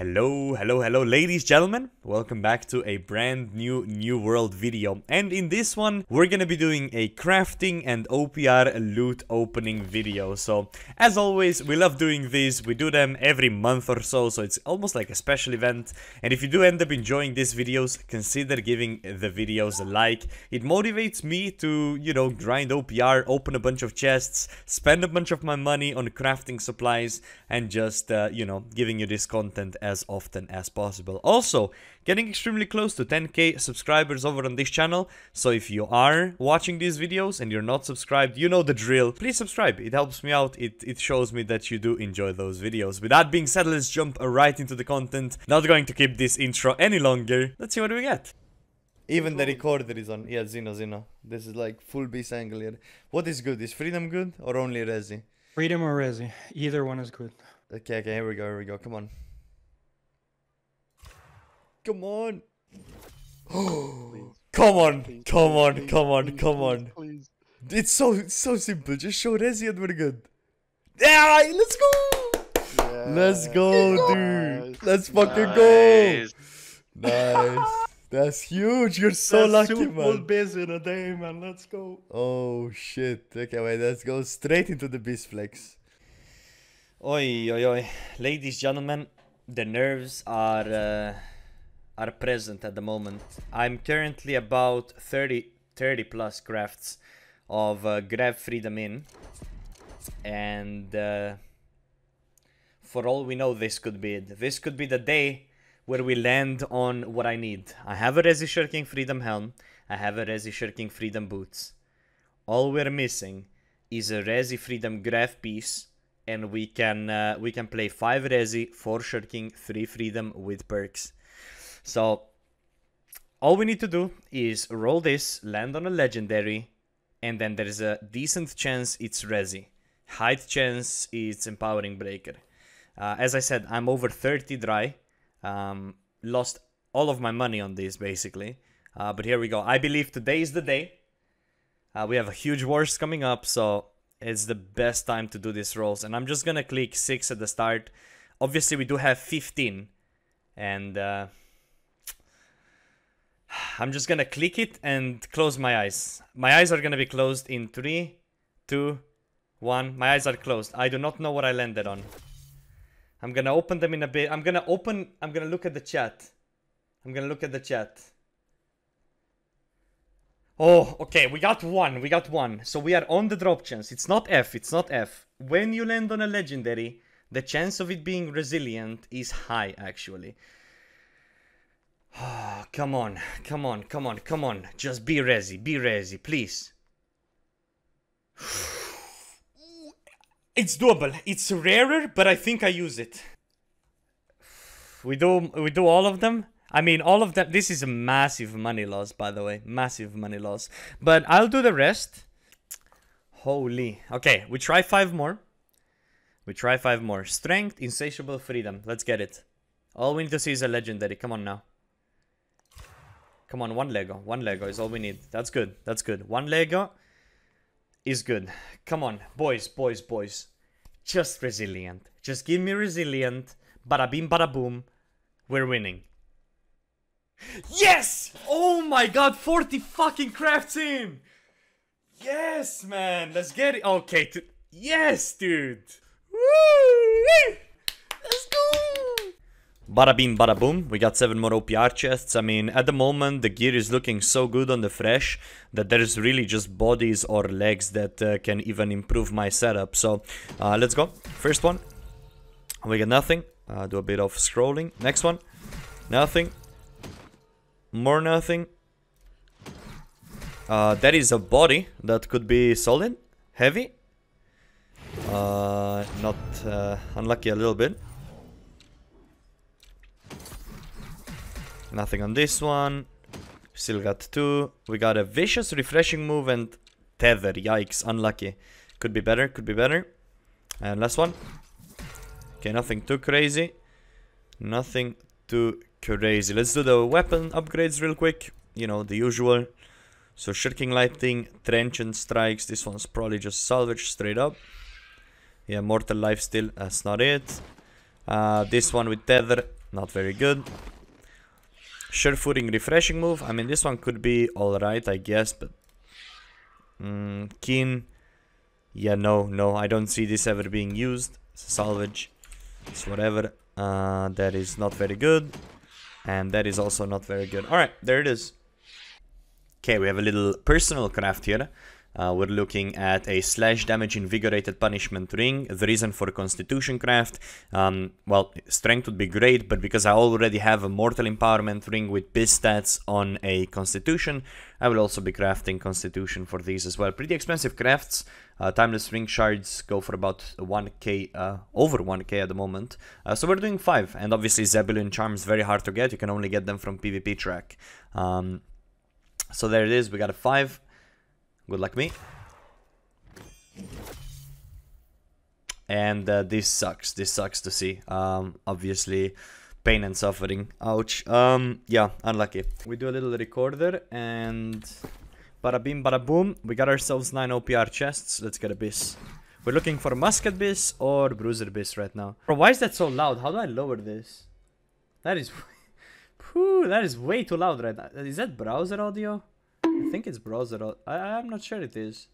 Hello, hello, hello, ladies, and gentlemen. Welcome back to a brand new New World video. And in this one, we're gonna be doing a crafting and OPR loot opening video. So, as always, we love doing these. We do them every month or so, so it's almost like a special event. And if you do end up enjoying these videos, consider giving the videos a like. It motivates me to, you know, grind OPR, open a bunch of chests, spend a bunch of my money on crafting supplies, and just, uh, you know, giving you this content often as possible. Also, getting extremely close to 10k subscribers over on this channel, so if you are watching these videos and you're not subscribed, you know the drill. Please subscribe, it helps me out, it, it shows me that you do enjoy those videos. With that being said, let's jump right into the content. Not going to keep this intro any longer. Let's see what we get. Even the recorder is on. Yeah, Zeno, Zeno. This is like full beast angle here. What is good? Is Freedom good or only Resi? Freedom or Resi, either one is good. Okay, okay, here we go, here we go. Come on. Come on. come on, come on, come on, come on. Please. It's so it's so simple. Just show Resi and we're good. Yeah, let's go. Let's go, dude. Let's fucking go. Nice. That's huge. You're so That's lucky, two full man. biz in a day, man. Let's go. Oh shit. Okay, wait, let's go straight into the beast flex. Oi, oi, oi. Ladies, gentlemen, the nerves are uh, are present at the moment. I'm currently about 30, 30 plus crafts of uh, Grav Freedom in. And uh, for all we know, this could be it. This could be the day where we land on what I need. I have a Resi Shirking Freedom helm. I have a Resi Shirking Freedom boots. All we're missing is a Resi Freedom Graph piece, and we can uh, we can play five Resi, four Shirking, three Freedom with perks. So all we need to do is roll this, land on a legendary, and then there's a decent chance it's Resi. High chance it's Empowering Breaker. Uh, as I said, I'm over 30 dry. Um, lost all of my money on this basically. Uh, but here we go. I believe today is the day. Uh, we have a huge wars coming up, so it's the best time to do these rolls. And I'm just gonna click 6 at the start. Obviously, we do have 15. And uh, I'm just gonna click it and close my eyes. My eyes are gonna be closed in three, two, one. My eyes are closed. I do not know what I landed on. I'm gonna open them in a bit. I'm gonna open. I'm gonna look at the chat. I'm gonna look at the chat. Oh, okay. We got one. We got one. So we are on the drop chance. It's not F. It's not F. When you land on a legendary, the chance of it being resilient is high, actually. Come on. Come on. Come on. Come on. Just be resi. Be resi, please. It's doable. It's rarer, but I think I use it. We do we do all of them. I mean, all of them. This is a massive money loss, by the way, massive money loss. But I'll do the rest. Holy. Okay, we try five more. We try five more. Strength, insatiable freedom. Let's get it. All we need to see is a legendary. Come on now. Come on, one Lego. One Lego is all we need. That's good. That's good. One Lego is good. Come on, boys, boys, boys. Just resilient. Just give me resilient. Bada bing, bada boom. We're winning. Yes! Oh my god, 40 fucking crafts in! Yes, man. Let's get it. Okay. yes, dude. Woo! Let's go! Bada bing, bada boom. We got seven more OPR chests. I mean, at the moment, the gear is looking so good on the fresh that there's really just bodies or legs that uh, can even improve my setup. So, uh, let's go. First one. We get nothing. Uh, do a bit of scrolling. Next one. Nothing. More nothing. Uh, that is a body that could be solid, heavy. Uh, not uh, unlucky a little bit. Nothing on this one. Still got two. We got a vicious refreshing move and tether. Yikes, unlucky. Could be better, could be better. And last one. Okay, nothing too crazy. Nothing too crazy. Let's do the weapon upgrades real quick. You know, the usual. So shirking lighting, trenchant strikes. This one's probably just salvage straight up. Yeah, mortal life still. That's not it. Uh, this one with tether. not very good. Sure footing refreshing move. I mean, this one could be alright, I guess, but... Mm, keen. Yeah, no, no, I don't see this ever being used. Salvage. It's whatever. Uh, that is not very good. And that is also not very good. Alright, there it is. Okay, we have a little personal craft here. Uh, we're looking at a slash damage invigorated punishment ring. The reason for constitution craft, um, well, strength would be great, but because I already have a mortal empowerment ring with biz stats on a constitution, I will also be crafting constitution for these as well. Pretty expensive crafts. Uh, timeless ring shards go for about 1k, uh, over 1k at the moment. Uh, so we're doing 5, and obviously Zebulon charms very hard to get. You can only get them from PvP track. Um, so there it is, we got a 5. Good luck me. And uh, this sucks. This sucks to see. Um, obviously, pain and suffering. Ouch. Um, yeah, unlucky. We do a little recorder and bada bim bada boom. We got ourselves 9 OPR chests. Let's get a bis. We're looking for musket bis or bruiser bis right now. Bro, why is that so loud? How do I lower this? That is... Whew, that is way too loud right now. Is that browser audio? I think it's browser. I, I'm not sure it is.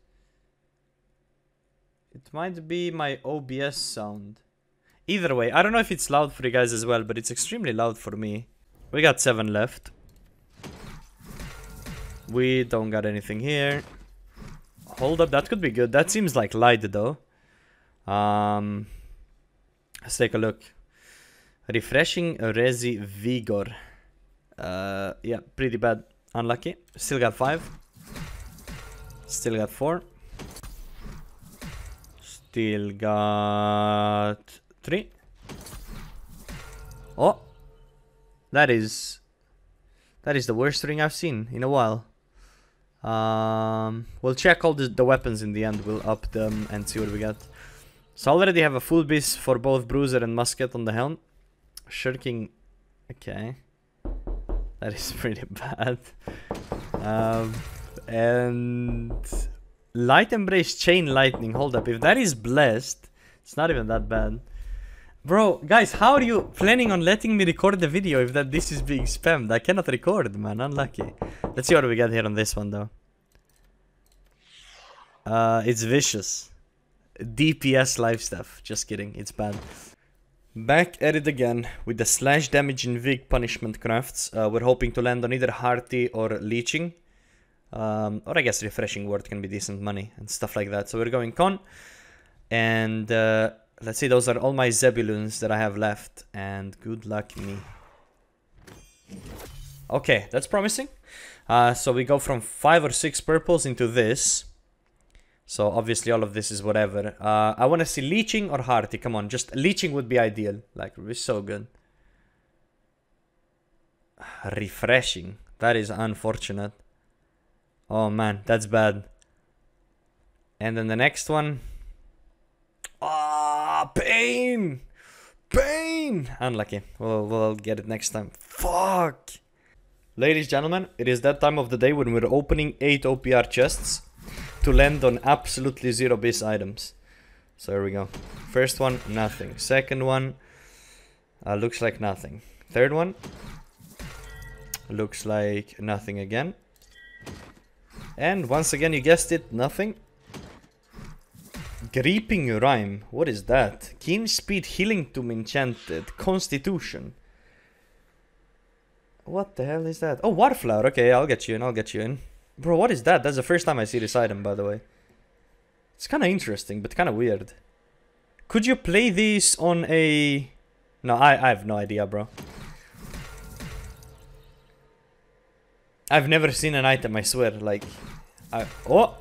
It might be my OBS sound. Either way, I don't know if it's loud for you guys as well, but it's extremely loud for me. We got seven left. We don't got anything here. Hold up, that could be good. That seems like light though. Um, let's take a look. Refreshing Resi Vigor. Uh, yeah, pretty bad. Unlucky. Still got five. Still got four. Still got three. Oh, that is that is the worst ring I've seen in a while. Um, we'll check all the, the weapons in the end. We'll up them and see what we got. So I already have a full bis for both bruiser and musket on the helm. Shirking, okay. That is pretty bad. Um, and light embrace chain lightning. Hold up, if that is blessed, it's not even that bad. Bro, guys, how are you planning on letting me record the video if that this is being spammed? I cannot record, man. Unlucky. Let's see what we got here on this one, though. Uh, it's vicious. DPS life stuff. Just kidding. It's bad. Back at it again with the slash damage in Vig punishment crafts. Uh, we're hoping to land on either Hearty or Leeching. Um, or I guess Refreshing Word can be decent money and stuff like that. So we're going con. And uh, let's see, those are all my Zebulons that I have left. And good luck me. Okay, that's promising. Uh, so we go from 5 or 6 purples into this. So obviously all of this is whatever. Uh, I want to see leeching or hearty. Come on, just leeching would be ideal. Like, would be so good. Refreshing. That is unfortunate. Oh man, that's bad. And then the next one. Ah, oh, pain! Pain! Unlucky. We'll, we'll get it next time. Fuck! Ladies, and gentlemen, it is that time of the day when we're opening 8 OPR chests to land on absolutely zero base items. So here we go. First one, nothing. Second one, uh, looks like nothing. Third one, looks like nothing again. And once again, you guessed it, nothing. Gripping Rhyme, what is that? Keen Speed Healing Tomb Enchanted, Constitution. What the hell is that? Oh, Waterflower, okay, I'll get you in, I'll get you in. Bro, what is that? That's the first time I see this item, by the way. It's kind of interesting, but kind of weird. Could you play these on a... No, I, I have no idea, bro. I've never seen an item, I swear. Like, I... Oh!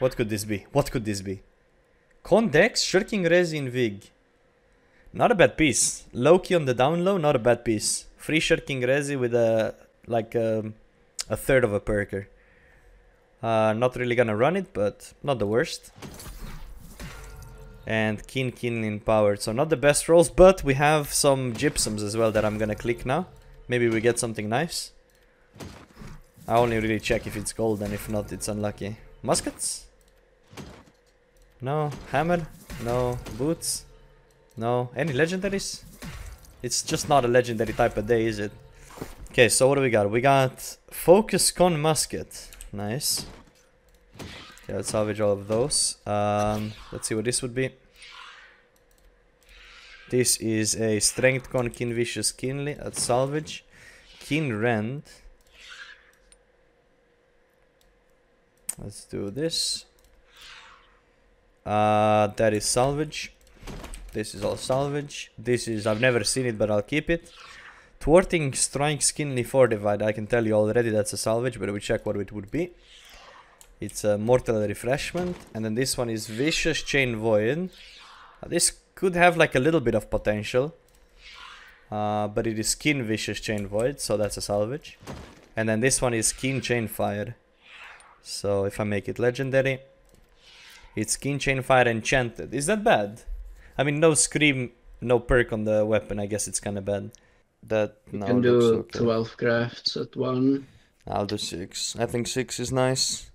What could this be? What could this be? Condex, Shirking Resin Vig. Not a bad piece. Loki on the down low, not a bad piece. Free Shirking Resi with a... Like, um, a third of a perker. Uh, not really gonna run it, but not the worst. And Keen Keen empowered, so not the best rolls, but we have some gypsums as well that I'm gonna click now. Maybe we get something nice. I only really check if it's gold and if not it's unlucky. Muskets? No. Hammer? No. Boots? No. Any legendaries? It's just not a legendary type of day, is it? Okay, so what do we got? We got Focus Con Musket. Nice. Okay, let's salvage all of those. Um, let's see what this would be. This is a Strength Con Vicious Keenly. Let's salvage. Keen Rend. Let's do this. Uh, that is salvage. This is all salvage. This is, I've never seen it, but I'll keep it. Thwarting Strike Skinly Fortified. I can tell you already that's a salvage, but we check what it would be. It's a Mortal Refreshment. And then this one is Vicious Chain Void. Uh, this could have like a little bit of potential. Uh, but it is Skin Vicious Chain Void, so that's a salvage. And then this one is Keen Chain Fire. So if I make it legendary, it's Keen Chain Fire Enchanted. Is that bad? I mean, no Scream, no perk on the weapon. I guess it's kind of bad. That You no, can do okay. 12 crafts at one. I'll do six. I think six is nice.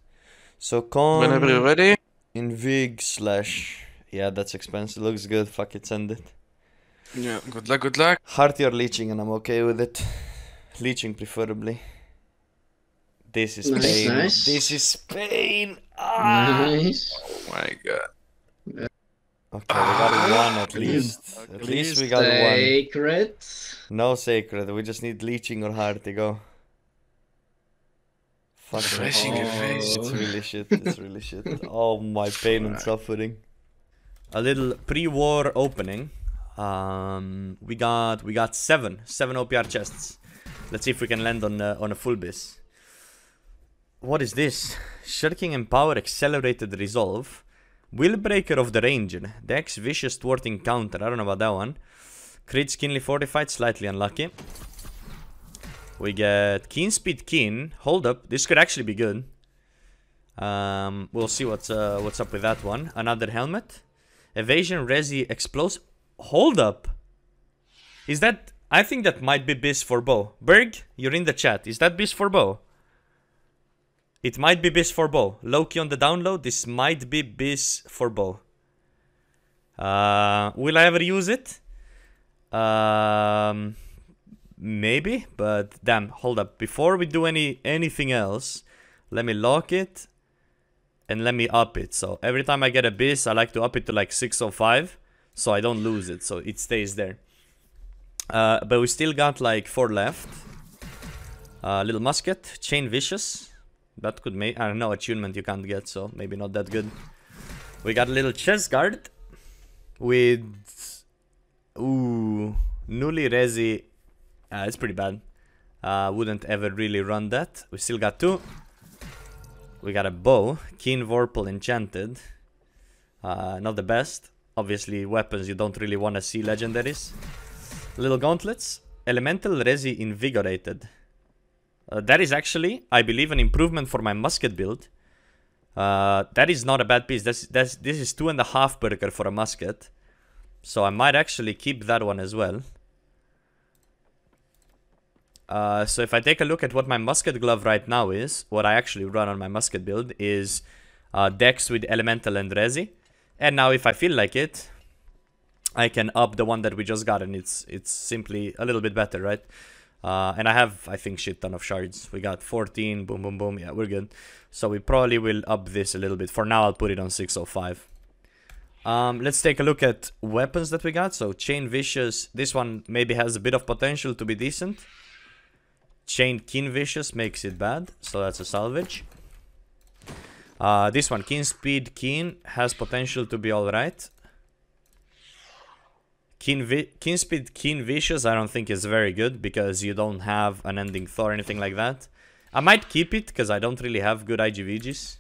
So con Whenever you're ready. in Vig slash yeah, that's expensive. Looks good. Fuck it, send it. Yeah, good luck, good luck. Hearty or leeching, and I'm okay with it. Leeching preferably. This is Nice, pain. nice. This is pain. Ah! Nice. Oh my god. Okay, we got one at least. At At least we got one. Sacred. No sacred. We just need leeching or hearty. Go. Fuck it. Refreshing your face. It's really shit. It's really shit. Oh my pain and suffering. A little pre-war opening. Um, we got we got seven seven OPR chests. Let's see if we can land on uh, on a full bis. What is this? Shirking Empower Accelerated Resolve. Willbreaker of the Ranger. Dex Vicious Thwarting Counter. I don't know about that one. Crit Skinly Fortified. Slightly unlucky. We get Keen Speed Keen. Hold up. This could actually be good. Um, we'll see what's uh, what's up with that one. Another helmet. Evasion Resi Explosive. Hold up. Is that... I think that might be Biz for Bow. Berg, you're in the chat. Is that Biz for Bow? It might be Biz for Bow. Loki on the download. This might be Biz for Bow. Uh, will I ever use it? Um, maybe, but damn, hold up. Before we do any anything else, let me lock it and let me up it. So every time I get a bis, I like to up it to like 605 so I don't lose it, so it stays there. Uh, but we still got like four left. Uh, little musket, chain vicious. That could make I don't know attunement you can't get, so maybe not that good. We got a little chest guard with ooh newly resi. Uh, it's pretty bad. Uh, wouldn't ever really run that. We still got two. We got a bow, keen vorpal enchanted. Uh, not the best. Obviously, weapons you don't really want to see legendaries. Little gauntlets, elemental resi invigorated. Uh, that is actually, I believe, an improvement for my musket build. Uh, that is not a bad piece. That's, that's, this is two and a half perker for a musket. So I might actually keep that one as well. Uh, so if I take a look at what my musket glove right now is, what I actually run on my musket build is uh, Dex with Elemental and Resi. And now if I feel like it, I can up the one that we just got and it's it's simply a little bit better, right? Uh, and I have, I think, shit ton of shards. We got 14, boom, boom, boom. Yeah, we're good. So we probably will up this a little bit. For now, I'll put it on 605. Um, let's take a look at weapons that we got. So Chain Vicious, this one maybe has a bit of potential to be decent. Chain Keen Vicious makes it bad, so that's a salvage. Uh, this one, Keen Speed Keen, has potential to be alright. Keen, Vi Keen Speed Keen Vicious I don't think is very good because you don't have an Ending Thor or anything like that. I might keep it because I don't really have good IGVGs.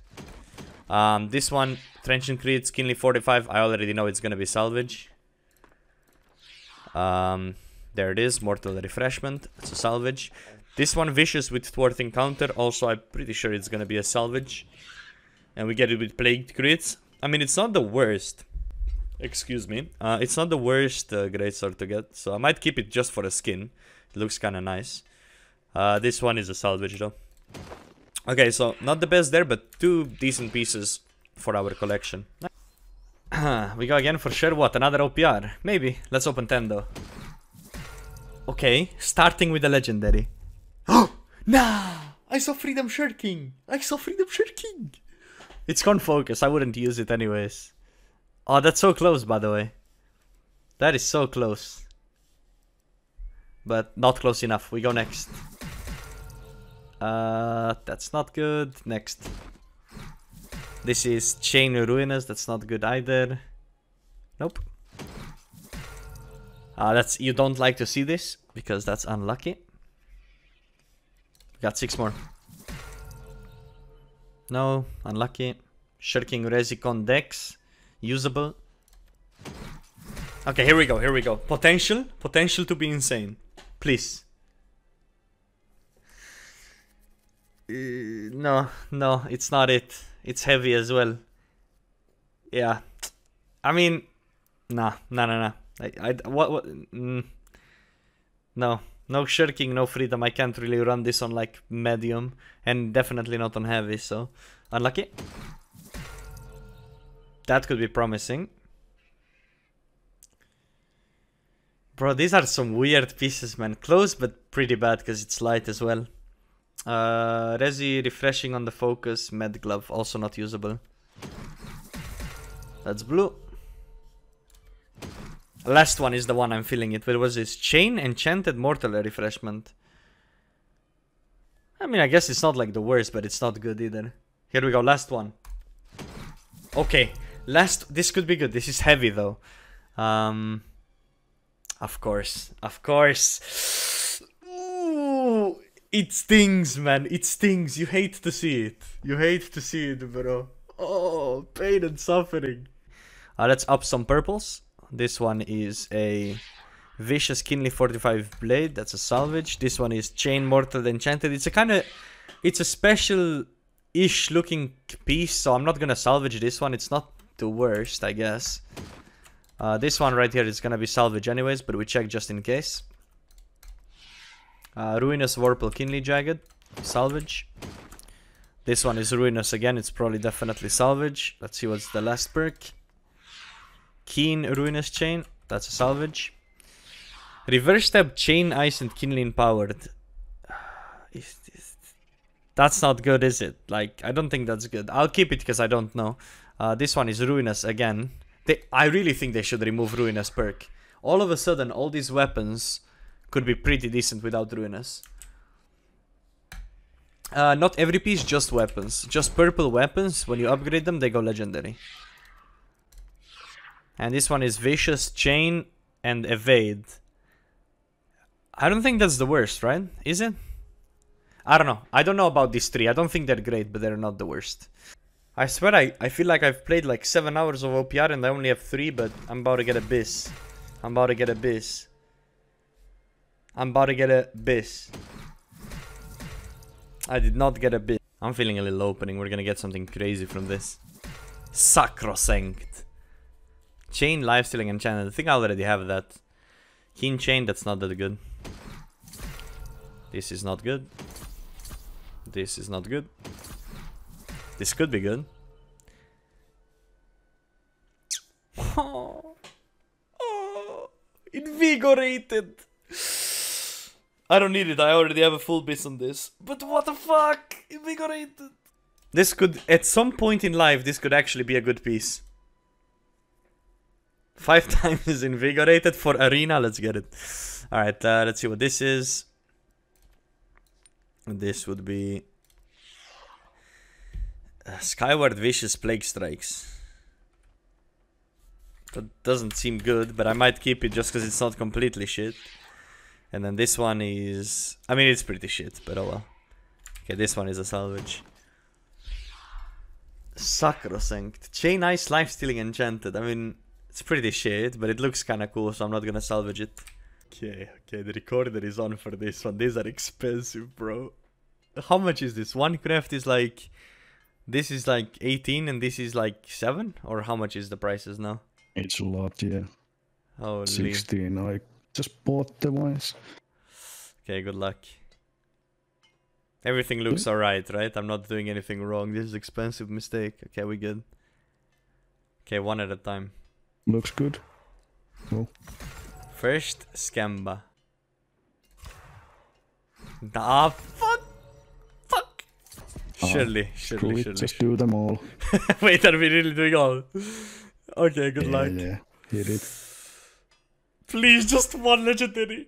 Um, this one, Trenchant Crit, Skinly 45, I already know it's gonna be salvage. Um, there it is, Mortal Refreshment, it's a salvage. This one, Vicious with Thwarting Encounter, also I'm pretty sure it's gonna be a salvage. And we get it with Plagued Crits. I mean, it's not the worst. Excuse me. Uh, it's not the worst uh, Greatsword to get, so I might keep it just for a skin. It looks kinda nice. Uh, this one is a salvage though. Okay, so not the best there, but two decent pieces for our collection. we go again for sure. What? Another OPR? Maybe. Let's open 10 though. Okay, starting with the legendary. Oh, nah! I saw Freedom Shirking! I saw Freedom Shirking! It's gone focus, I wouldn't use it anyways. Oh, that's so close, by the way. That is so close. But not close enough. We go next. Uh, that's not good. Next. This is Chain Ruinous. That's not good either. Nope. Uh, that's you don't like to see this because that's unlucky. Got six more. No, unlucky. Shirking Resicon Dex. Usable. Okay, here we go, here we go. Potential, potential to be insane. Please. No, no, it's not it. It's heavy as well. Yeah. I mean, nah, nah, nah, nah. I, I, what, what, mm, no, no shirking, no freedom. I can't really run this on like medium, and definitely not on heavy. So, unlucky. That could be promising. Bro, these are some weird pieces, man. Close, but pretty bad because it's light as well. Uh, Resi refreshing on the focus. Med glove also not usable. That's blue. Last one is the one I'm feeling it with. Was this chain enchanted mortal refreshment? I mean, I guess it's not like the worst, but it's not good either. Here we go. Last one. Okay, last. This could be good. This is heavy though. Um, of course, of course. It stings, man. It stings. You hate to see it. You hate to see it, bro. Oh, pain and suffering. Uh, let's up some purples. This one is a Vicious Keenly 45 Blade. That's a salvage. This one is Chain Mortal Enchanted. It's a kind of... It's a special-ish looking piece, so I'm not gonna salvage this one. It's not the worst, I guess. Uh, this one right here is gonna be salvage anyways, but we check just in case. Uh, Ruinous Vorpal Keenly Jagged, salvage. This one is Ruinous again, it's probably definitely salvage. Let's see what's the last perk. Keen Ruinous Chain, that's a salvage. Reverse Step Chain Ice and Keenly Empowered. That's not good, is it? Like, I don't think that's good. I'll keep it because I don't know. Uh, this one is Ruinous again. They, I really think they should remove Ruinous perk. All of a sudden, all these weapons could be pretty decent without Ruinous. Uh, not every piece, just weapons. Just purple weapons, when you upgrade them, they go legendary. And this one is Vicious, Chain, and Evade. I don't think that's the worst, right? Is it? I don't know. I don't know about these three. I don't think they're great, but they're not the worst. I swear I, I feel like I've played like 7 hours of OPR and I only have 3, but I'm about to get a bis. I'm about to get a bis. I'm about to get a bis. I did not get a bis. I'm feeling a little opening. We're gonna get something crazy from this. Sacrosanct. Chain, lifestealing, and channel. I think I already have that. Keen chain, that's not that good. This is not good. This is not good. This could be good. Oh, oh, invigorated. I don't need it. I already have a full bis on this. But what the fuck? Invigorated. This could, at some point in life, this could actually be a good piece. Five times invigorated for arena. Let's get it. All right. Uh, let's see what this is. This would be uh, Skyward Vicious Plague Strikes. That doesn't seem good, but I might keep it just because it's not completely shit. And then this one is... I mean, it's pretty shit, but oh well. Okay, this one is a salvage. Sacrosanct. Chain Ice Life Stealing Enchanted. I mean, it's pretty shit, but it looks kind of cool, so I'm not gonna salvage it. Okay, okay, the recorder is on for this one. These are expensive, bro. How much is this? One craft is like... This is like 18 and this is like 7? Or how much is the prices now? It's a lot, yeah. Holy. 16. I just bought the ones. Okay, good luck. Everything looks alright, right? I'm not doing anything wrong. This is expensive mistake. Okay, we good. Okay, one at a time. Looks good. Oh, First, Scamba. Nah, fuck. Fuck. Ah, Surely, surely, surely. just do them all. Wait, are we really doing all? Okay, good yeah, luck. yeah. Hit it. Please, just one legendary.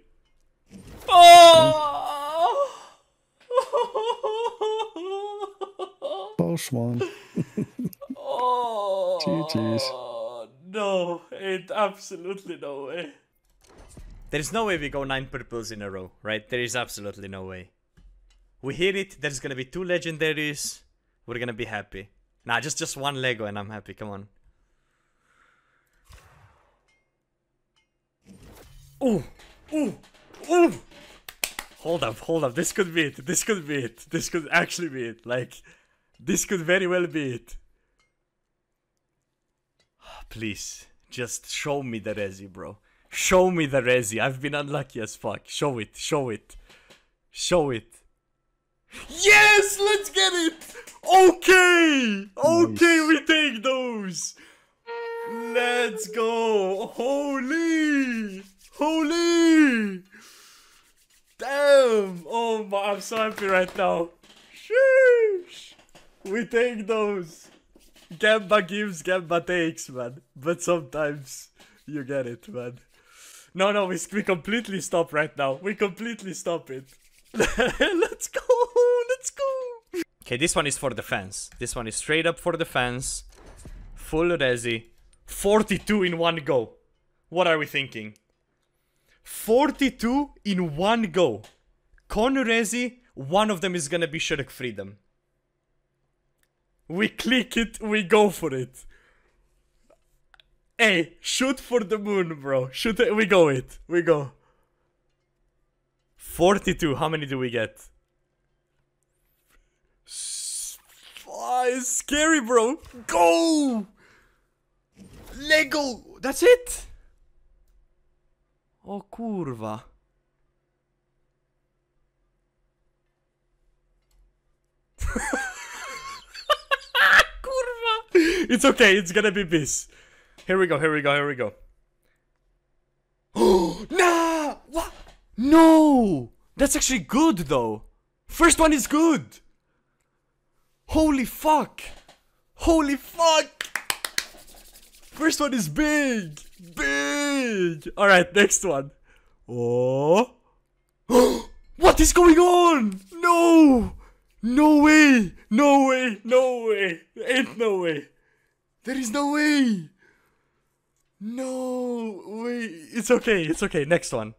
Oh! Boss one. oh! GG's. No, ain't absolutely no way. There's no way we go nine purples in a row, right? There is absolutely no way. We hit it. There's gonna be two legendaries. We're gonna be happy. Nah, just just one Lego and I'm happy. Come on. Ooh, ooh, ooh. Hold up, hold up. This could be it. This could be it. This could actually be it. Like, this could very well be it. Please, just show me the resi, bro. Show me the resi. I've been unlucky as fuck. Show it, show it. Show it. Yes, I'm so happy right now. Sheesh. We take those. Gamba gives, Gamba takes, man. But sometimes you get it, man. No, no, we, we completely stop right now. We completely stop it. Let's go, let's go. Okay, this one is for the fans. This one is straight up for the fans. Full resi. 42 in one go. What are we thinking? 42 in one go. Con resi, one of them is gonna be Shirk Freedom. We click it, we go for it. Hey, shoot for the moon, bro. Shoot it, we go it. We go. 42, how many do we get? Ah, it's scary, bro. Go! Lego! That's it! O kurwa. Kurwa! It's okay, it's gonna be this. Here we go, here we go, here we go. Oh, nah! What? No! That's actually good though. First one is good. Holy fuck! Holy fuck! First one is big! Big! Alright, next one. Oh. what is going on? No! No way! No way! No way! Ain't no way! There is no way! No way! It's okay, it's okay. Next one.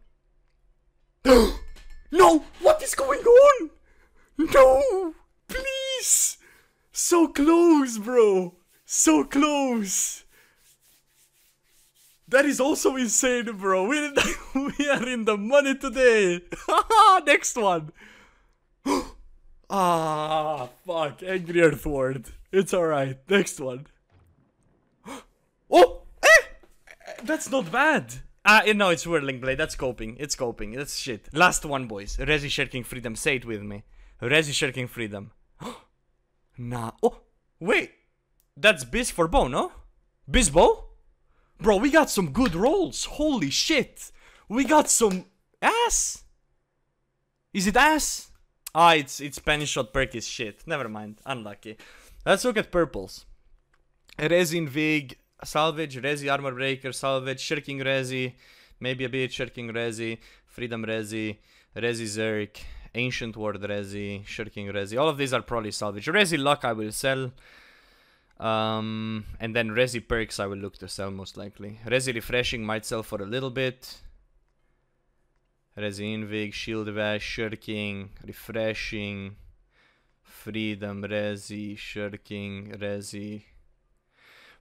no! What is going on? No! Please! So close, bro! So close! That is also insane, bro. We, we are in the money today. Next one. Oh, ah, fuck. Angry Earthward. It's alright. Next one. oh! Eh! That's not bad. Ah, no, it's Whirling Blade. That's coping. It's coping. That's shit. Last one, boys. Resi Shirking Freedom. Say it with me. Resi Shirking Freedom. nah. Oh, wait. That's Biz for Bow, no? Bizbo? Bro, we got some good rolls. Holy shit. We got some ass. Is it ass? Ah, it's it's penny shot perk is shit. Never mind. Unlucky. Let's look at purples. Resin Vig, salvage, Resi armor breaker, salvage, shirking Resi, maybe a bit shirking Resi, freedom Resi, Resi Zerk, ancient ward Resi, shirking Resi. All of these are probably salvage. Resi luck I will sell. Um, and then Resi perks I will look to sell most likely. Resi refreshing might sell for a little bit. Resi Invig, Shield Vash, Shirking, Refreshing, Freedom, Resi, Shirking, Resi.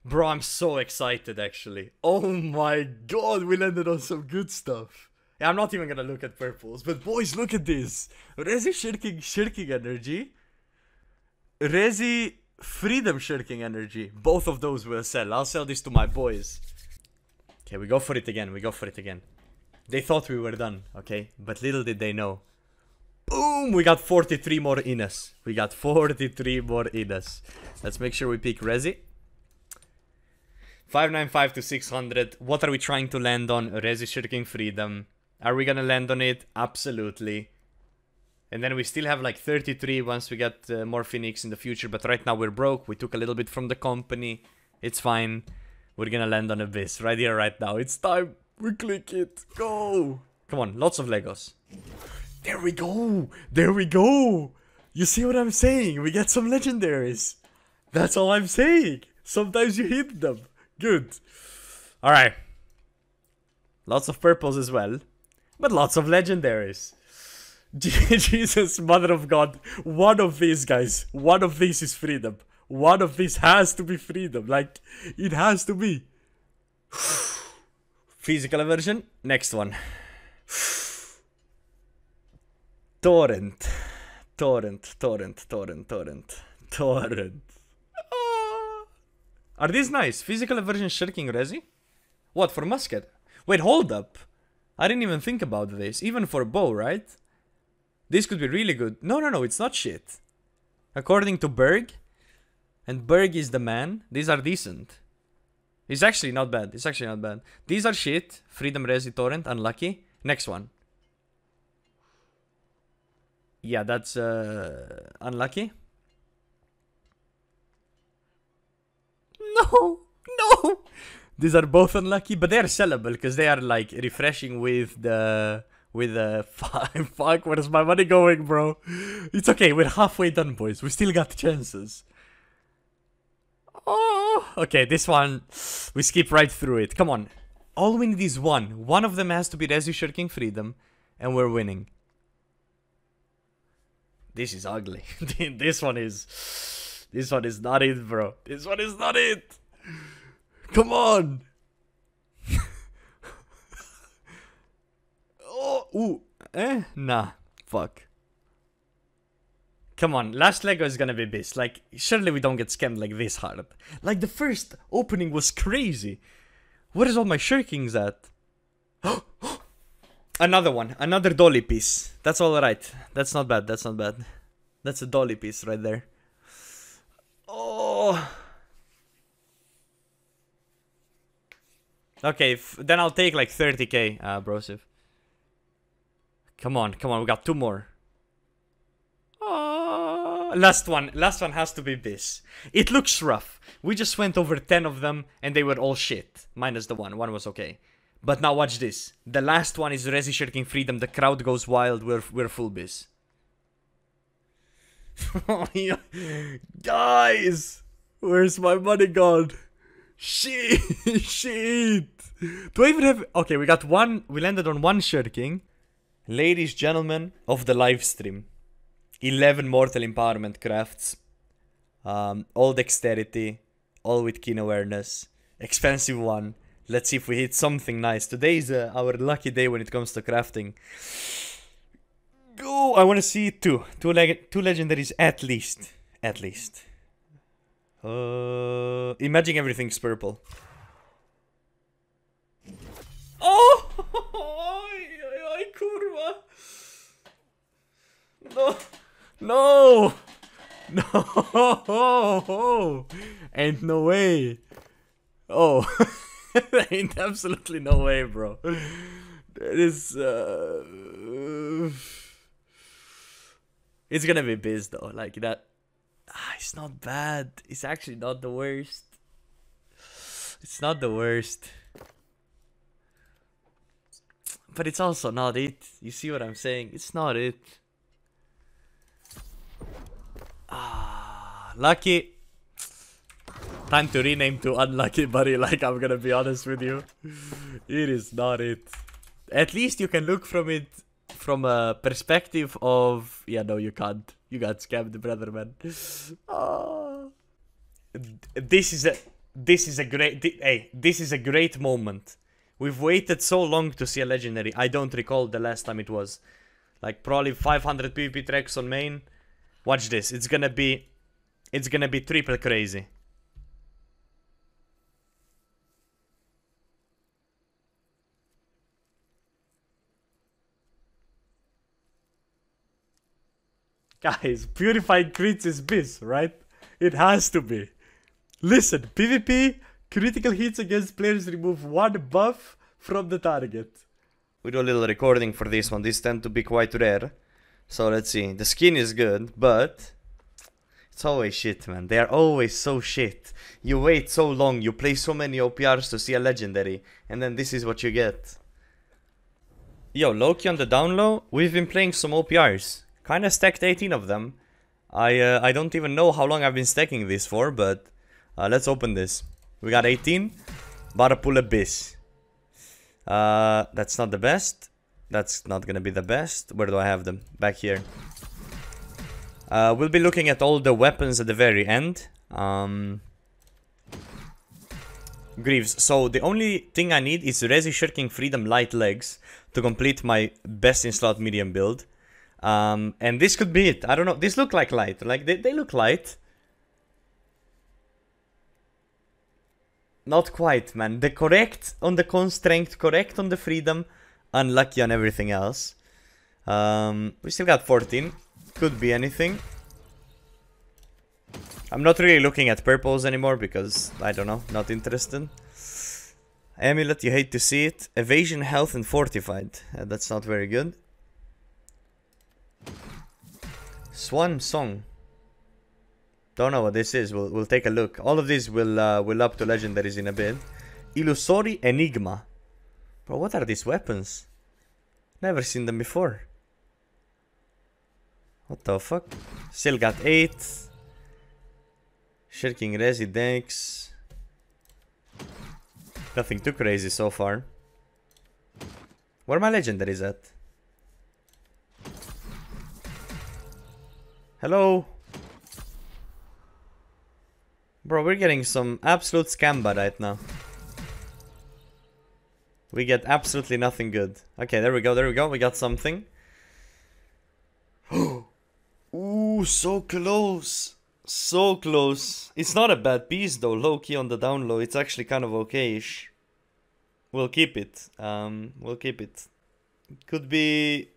Bro, I'm so excited actually. Oh my god, we landed on some good stuff. Yeah, I'm not even gonna look at purples, but boys, look at this. Resi Shirking, Shirking Energy. Resi Freedom Shirking Energy. Both of those will sell. I'll sell this to my boys. Okay, we go for it again. We go for it again. They thought we were done, okay? But little did they know. Boom! We got 43 more in us. We got 43 more in us. Let's make sure we pick Resi. 595 to 600. What are we trying to land on? Resi Shirking Freedom. Are we gonna land on it? Absolutely. And then we still have like 33 once we get uh, more Phoenix in the future. But right now we're broke. We took a little bit from the company. It's fine. We're gonna land on Abyss right here, right now. It's time. We click it. Go. Come on, lots of Legos. There we go. There we go. You see what I'm saying? We get some legendaries. That's all I'm saying. Sometimes you hit them. Good. Alright. Lots of purples as well. But lots of legendaries. Jesus, Mother of God. One of these guys. One of these is freedom. One of these has to be freedom. Like, it has to be. Physical Aversion, Next one. Torrent. Torrent, torrent, torrent, torrent, torrent. Ah. Are these nice? Physical Aversion shirking resi? What, for musket? Wait, hold up. I didn't even think about this. Even for bow, right? This could be really good. No, no, no, it's not shit. According to Berg, and Berg is the man, these are decent. It's actually not bad. It's actually not bad. These are shit. Freedom Resi Torrent, unlucky. Next one. Yeah, that's uh, unlucky. No, no. These are both unlucky, but they are sellable because they are like refreshing with the with the fuck. Where's my money going, bro? It's okay. We're halfway done, boys. We still got chances. Oh, okay. This one, we skip right through it. Come on. All we need is one. One of them has to be Resi Shirking Freedom, and we're winning. This is ugly. this one is. This one is not it, bro. This one is not it. Come on. oh, ooh. Eh? Nah. Fuck. Come on, last Lego is gonna be this. Like, surely we don't get scammed like this hard. Like, the first opening was crazy. Where is all my shirkings at? Another one, another dolly piece. That's all right. That's not bad. That's not bad. That's a dolly piece right there. Oh. Okay, then I'll take like 30k, uh, Brosif. Come on, come on, we got two more. Last one, last one has to be this. It looks rough. We just went over 10 of them and they were all shit. Minus the one, one was okay. But now watch this. The last one is Resi Shirking Freedom. The crowd goes wild. We're, we're full biz. Guys! Where's my money gone? Shit! Shit! Do I even have... Okay, we got one... We landed on one Shirking. Ladies, gentlemen of the live stream. 11 Mortal Empowerment crafts. Um, all dexterity. All with keen awareness. Expensive one. Let's see if we hit something nice. Today is uh, our lucky day when it comes to crafting. Go! I want to see two. Two, leg- two legendaries at least. At least. Uh, imagine everything's purple. Oh! Oi, oi, oi, kurwa! No! No! No! Ain't no way! Oh. ain't absolutely no way, bro. That is, uh... It's gonna be biz though, like that. Ah, it's not bad. It's actually not the worst. It's not the worst. But it's also not it. You see what I'm saying? It's not it. Lucky. Time to rename to unlucky, buddy. Like, I'm gonna be honest with you. It is not it. At least you can look from it from a perspective of. Yeah, no, you can't. You got scammed, brother, man. Ah. This is a. This is a great. thi- hey, this is a great moment. We've waited so long to see a legendary. I don't recall the last time it was. Like, probably 500 PvP tracks on main. Watch this. It's gonna be. It's gonna be triple crazy. Guys, purified crits is biz, right? It has to be. Listen, PvP, critical hits against players remove one buff from the target. We do a little recording for this one. These tend to be quite rare. So let's see. The skin is good, but it's always shit, man. They are always so shit. You wait so long, you play so many OPRs to see a legendary, and then this is what you get. Yo, low key on the down low, we've been playing some OPRs. Kinda stacked 18 of them. I uh, I don't even know how long I've been stacking this for, but uh, let's open this. We got 18. About to pull. Uh, that's not the best. That's not gonna be the best. Where do I have them? Back here. Uh, we'll be looking at all the weapons at the very end. Um, Greaves. So the only thing I need is Resi Shirking Freedom Light Legs to complete my best in slot medium build. Um, and this could be it. I don't know. These look like light. Like they, they look light. Not quite, man. The correct on the constraint, correct on the freedom, unlucky on everything else. Um, we still got 14. Could be anything. I'm not really looking at purples anymore because, I don't know, not interested. Amulet, you hate to see it. Evasion, health, and fortified. Uh, that's not very good. Swan Song. Don't know what this is. We'll, we'll take a look. All of these will uh, will up to legendaries in a bit. Illusory Enigma. Bro, what are these weapons? Never seen them before. What the fuck? Still got 8. Shirking Residex. Nothing too crazy so far. Where my legendaries at? Hello? Bro, we're getting some absolute scamba right now. We get absolutely nothing good. Okay, there we go, there we go. We got something. So close. So close. It's not a bad piece though, low key on the down low. It's actually kind of okayish. We'll keep it. Um, we'll keep it. Could be,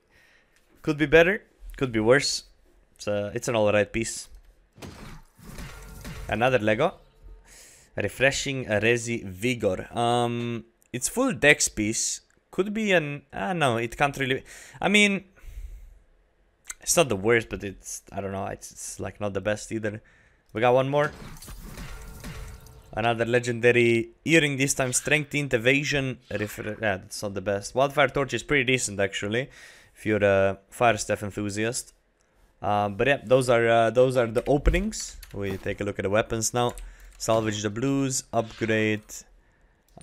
could be better. Could be worse. It's a, it's an alright piece. Another Lego. Refreshing Resi Vigor. Um, it's full dex piece. Could be an... Ah, no, it can't really... I mean... It's not the worst, but it's... I don't know. It's, it's like not the best either. We got one more. Another legendary earring, this time strength, int, evasion. Refer yeah, that's not the best. Wildfire torch is pretty decent actually, if you're a fire staff enthusiast. Uh, but yeah, those are uh, those are the openings. We take a look at the weapons now. Salvage the blues, upgrade,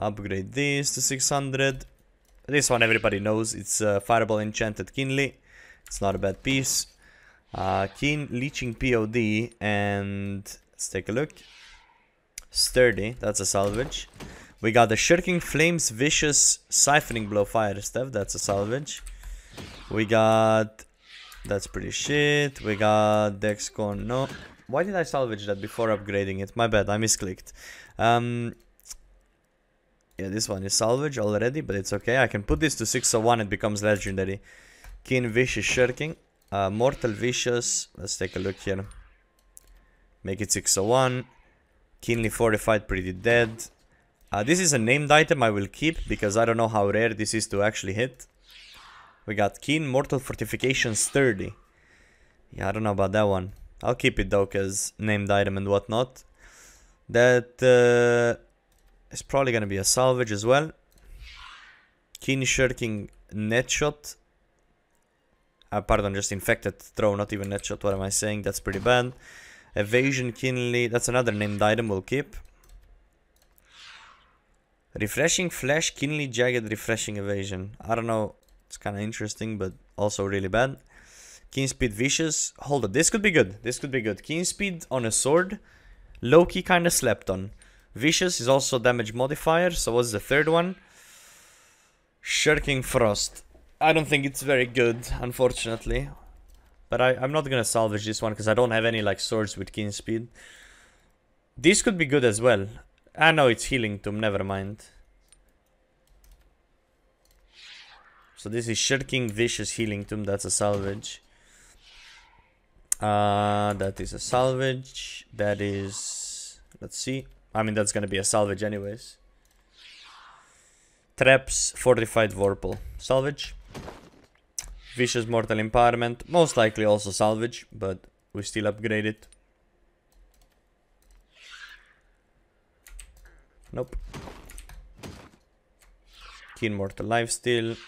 upgrade this to 600. This one everybody knows. It's uh, Fireball Enchanted Keenly. It's not a bad piece. Uh, Keen Leeching POD and let's take a look. Sturdy, that's a salvage. We got the Shirking Flames Vicious Siphoning Blow Fire Staff, that's a salvage. We got that's pretty shit. We got Dexcon. No. Why did I salvage that before upgrading it? My bad, I misclicked. Um, yeah, this one is salvage already, but it's okay. I can put this to 601, it becomes legendary. Keen Vicious Shirking. Uh, Mortal Vicious. Let's take a look here. Make it 601. Keenly Fortified, pretty dead. Uh, this is a named item I will keep because I don't know how rare this is to actually hit. We got Keen Mortal Fortification Sturdy. Yeah, I don't know about that one. I'll keep it though, cause named item and whatnot. That uh, is probably gonna be a salvage as well. Keen Shirking Net Shot. Uh, pardon, just Infected Throw, not even Net Shot. What am I saying? That's pretty bad. Evasion Keenly. That's another named item we'll keep. Refreshing Flash, Keenly Jagged Refreshing Evasion. I don't know it's kind of interesting, but also really bad. Keen Speed Vicious. Hold up, this could be good. This could be good. Keen Speed on a sword. Low key kind of slept on. Vicious is also damage modifier. So what's the third one? Shirking Frost. I don't think it's very good, unfortunately. But I, I'm not gonna salvage this one because I don't have any like swords with keen speed. This could be good as well. I know it's healing tomb, never mind. So this is Shirking Vicious Healing Tomb, that's a salvage. Uh, that is a salvage. That is... Let's see. I mean, that's gonna be a salvage anyways. Traps, Fortified Vorpal. Salvage. Vicious Mortal Empowerment. Most likely also salvage, but we still upgrade it. Nope. Keen Mortal Lifesteal.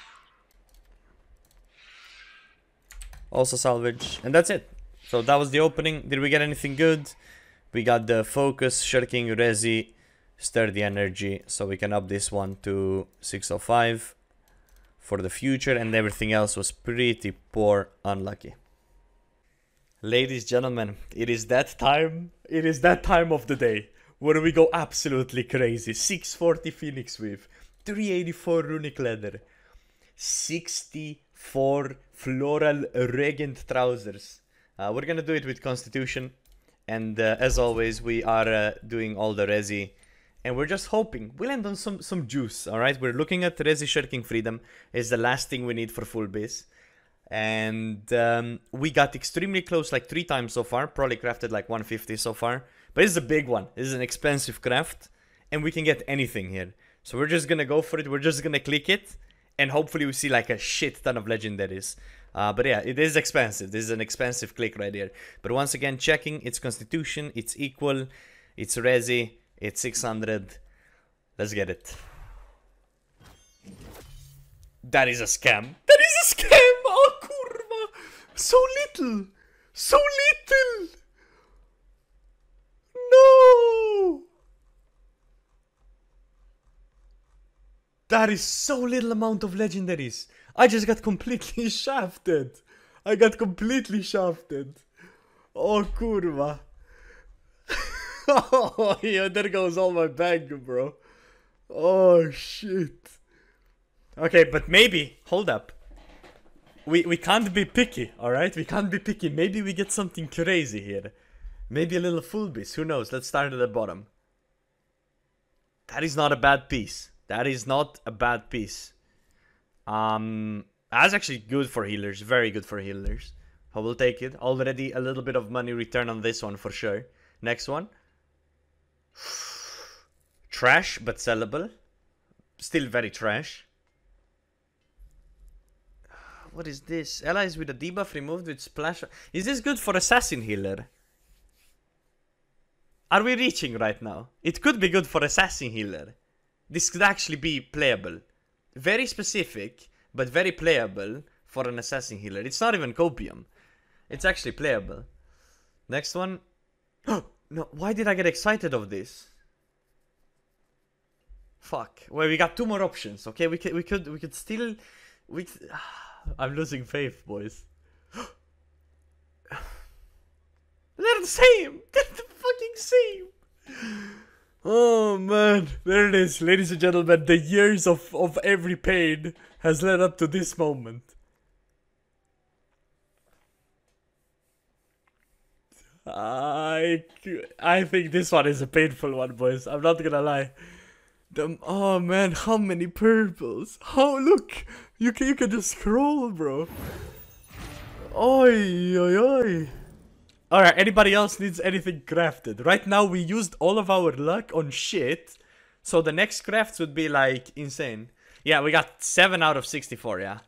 Also salvage. And that's it. So that was the opening. Did we get anything good? We got the Focus, Shirking, Resi, Sturdy Energy. So we can up this one to 605 for the future. And everything else was pretty poor, unlucky. Ladies, gentlemen, it is that time. It is that time of the day where we go absolutely crazy. 640 Phoenix Weave, 384 Runic Leather, 64 Floral Regent Trousers. Uh, we're gonna do it with Constitution, and uh, as always, we are uh, doing all the Resi, and we're just hoping. We land on some some juice. All right, we're looking at Resi Shirking Freedom. Is the last thing we need for full bis and um, we got extremely close like three times so far. Probably crafted like 150 so far. But it's a big one. This is an expensive craft. And we can get anything here. So we're just gonna go for it. We're just gonna click it. And hopefully we see like a shit ton of legendaries uh, but yeah it is expensive. This is an expensive click right here. But once again checking. Its constitution. It's equal. It's resi it's 600 let's get it that is a scam. That is a scam! Oh, kurva! So little! So little! No! That is so little amount of legendaries. I just got completely shafted. I got completely shafted. Oh, kurva. Oh, yeah, there goes all my bank, bro. Oh, shit. Okay, but maybe hold up. We we can't be picky, all right? We can't be picky. Maybe we get something crazy here. Maybe a little full. Who knows? Let's start at the bottom. That is not a bad piece. That is not a bad piece. Um, that's actually good for healers. Very good for healers. I will take it. Already a little bit of money return on this one for sure. Next one. Trash, but sellable. Still very trash. What is this? Allies with a debuff removed with splash. Is this good for assassin healer? Are we reaching right now? It could be good for assassin healer. This could actually be playable. Very specific, but very playable for an assassin healer. It's not even copium. It's actually playable. Next one. Oh, no, why did I get excited of this? Fuck. Well, we got two more options. Okay, we could we could we could still we. I'm losing faith, boys. They're the same. They're the fucking same. Oh man, there it is, ladies and gentlemen. The years of of every pain has led up to this moment. I I think this one is a painful one, boys. I'm not gonna lie. The, oh man, how many purples? Oh look, you can you can just scroll, bro. Oi, oi, oi. Alright, anybody else needs anything crafted? Right now we used all of our luck on shit. So the next crafts would be like insane. Yeah, we got 7 out of 64, yeah.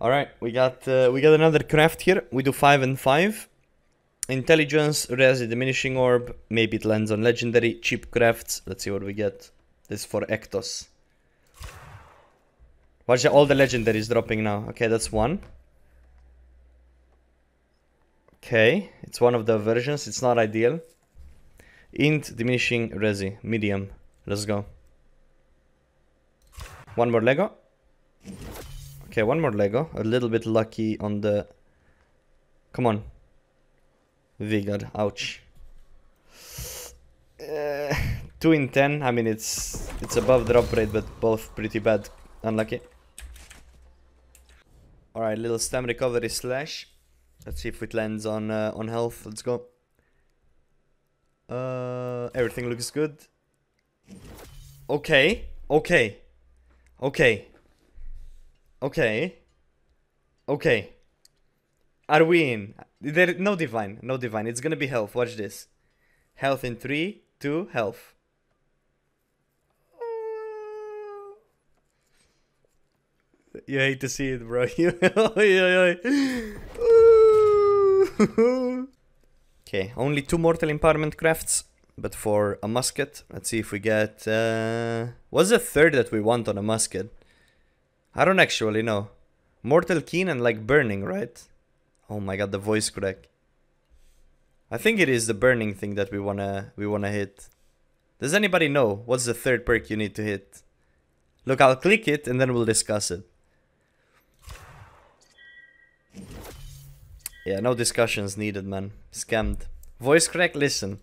Alright, we got uh, we got another craft here. We do 5 and 5. Intelligence, Resi, Diminishing Orb. Maybe it lands on Legendary. Cheap crafts. Let's see what we get. This is for Ektos. Watch all the legendaries dropping now. Okay, that's one. Okay, it's one of the versions. It's not ideal. Int, diminishing, resi, medium. Let's go. One more Lego. Okay, one more Lego. A little bit lucky on the... Come on. Vigor, ouch. Uh, 2 in 10, I mean it's it's above drop rate but both pretty bad. Unlucky. Alright, little stem recovery slash. Let's see if it lands on uh, on health. Let's go. Uh, everything looks good. Okay, okay, okay, okay, okay. Are we in? There, no divine, no divine. It's gonna be health. Watch this. Health in three, two, health. You hate to see it, bro. Okay, only two mortal empowerment crafts, but for a musket, let's see if we get. Uh, what's the third that we want on a musket? I don't actually know. Mortal keen and like burning, right? Oh my god, the voice crack. I think it is the burning thing that we wanna we wanna hit. Does anybody know what's the third perk you need to hit? Look, I'll click it and then we'll discuss it. Yeah, no discussions needed, man. Scammed. Voice crack, listen.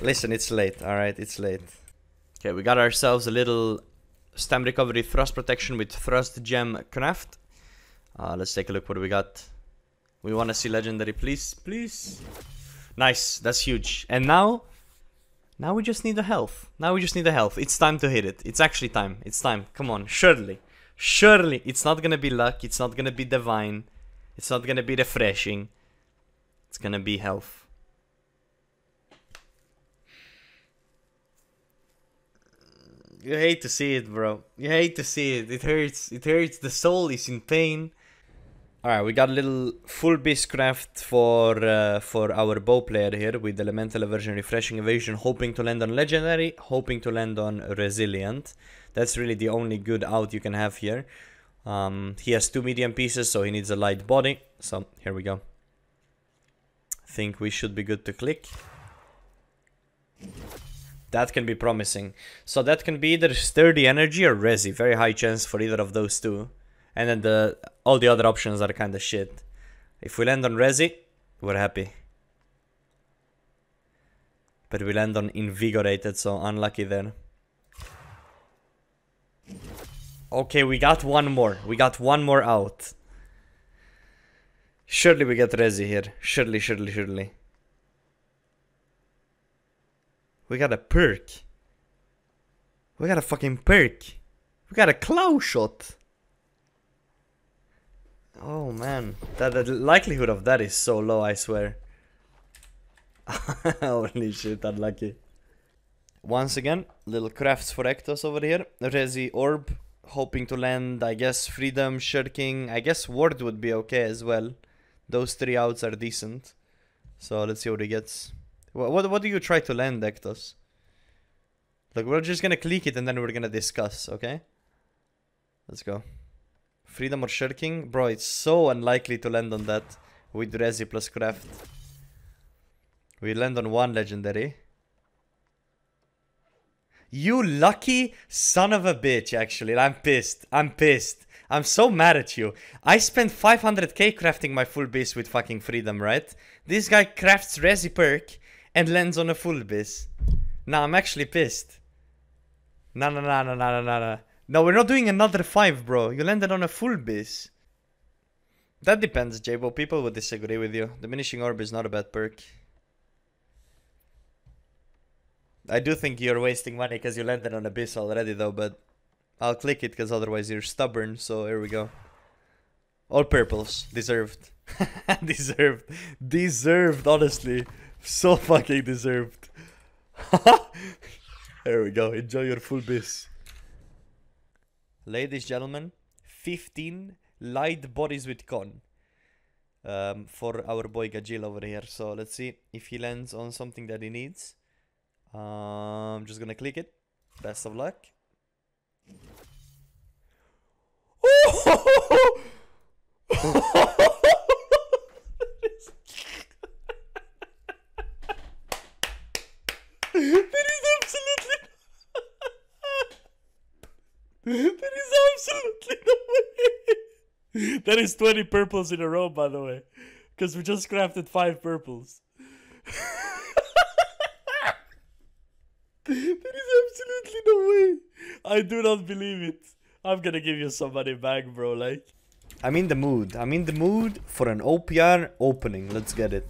Listen, it's late, alright? It's late. Okay, we got ourselves a little stem recovery thrust protection with thrust gem craft. Uh, let's take a look what we got. We want to see legendary, please, please. Nice, that's huge. And now, now we just need the health. Now we just need the health. It's time to hit it. It's actually time. It's time. Come on, surely, surely. It's not gonna be luck. It's not gonna be divine. It's not gonna be refreshing. It's gonna be health. You hate to see it, bro. You hate to see it. It hurts. It hurts. The soul is in pain. Alright, we got a little full beast craft for uh, for our bow player here with elemental aversion, refreshing evasion, hoping to land on legendary, hoping to land on resilient. That's really the only good out you can have here. Um, he has two medium pieces, so he needs a light body. So here we go. Think we should be good to click. That can be promising. So that can be either sturdy energy or resi. Very high chance for either of those two. And then the all the other options are kind of shit. If we land on resi, we're happy. But we land on invigorated, so unlucky there. Okay, we got one more. We got one more out. Surely we get resi here. Surely, surely, surely. We got a perk. We got a fucking perk. We got a claw shot. Oh man, that the likelihood of that is so low, I swear. Holy shit, unlucky. Once again, little crafts for Ektos over here. Resi Orb, hoping to land, I guess, Freedom, Shirking. I guess Ward would be okay as well. Those three outs are decent. So let's see what he gets. What, what, what do you try to land, Ektos? Look, we're just gonna click it and then we're gonna discuss, okay? Let's go. Freedom or Shirking? Bro, it's so unlikely to land on that with Resi plus Craft. We land on one legendary. You lucky son of a bitch, actually. I'm pissed. I'm pissed. I'm so mad at you. I spent 500k crafting my full bis with fucking freedom, right? This guy crafts Resi perk and lands on a full bis. Now I'm actually pissed. No, no, no, no, no, no, no, no. We're not doing another 5, bro. You landed on a full bis. That depends, Jabo. People would disagree with you. Diminishing Orb is not a bad perk. I do think you're wasting money because you landed on a Abyss already though, but I'll click it because otherwise you're stubborn, so here we go. All purples. Deserved. deserved. Deserved, honestly. So fucking deserved. there we go. Enjoy your full bis. Ladies, and gentlemen, 15 light bodies with con. Um, for our boy Gajil over here. So let's see if he lands on something that he needs. Um, just gonna click it. Best of luck. there is absolutely there is absolutely no way. That is 20 purples in a row, by the way. Because we just crafted 5 purples. there is absolutely no way. I do not believe it. I'm gonna give you some money back, bro. Like, I'm in the mood. I'm in the mood for an OPR opening. Let's get it.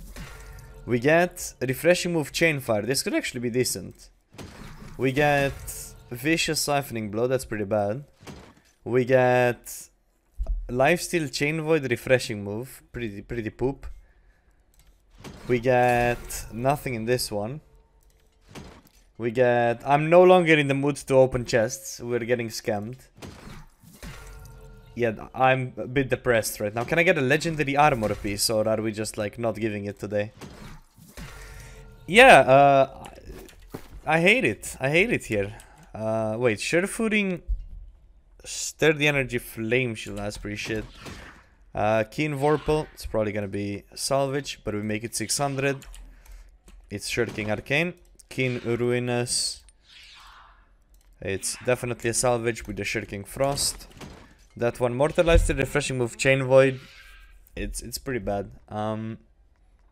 We get refreshing move chain fire. This could actually be decent. We get vicious siphoning blow. That's pretty bad. We get lifesteal chain void refreshing move. Pretty pretty poop. We get nothing in this one. We get... I'm no longer in the mood to open chests. We're getting scammed. Yeah, I'm a bit depressed right now. Can I get a legendary armor piece, or are we just like not giving it today? Yeah, uh, I hate it. I hate it here. Uh, wait, surefooting, sturdy energy, flame shield. That's pretty shit. Uh, keen vorpal. It's probably gonna be salvage, but we make it 600. It's shirking arcane. Keen ruinous. It's definitely a salvage with the shirking frost. That one mortalized the refreshing move chain void. It's it's pretty bad. Um,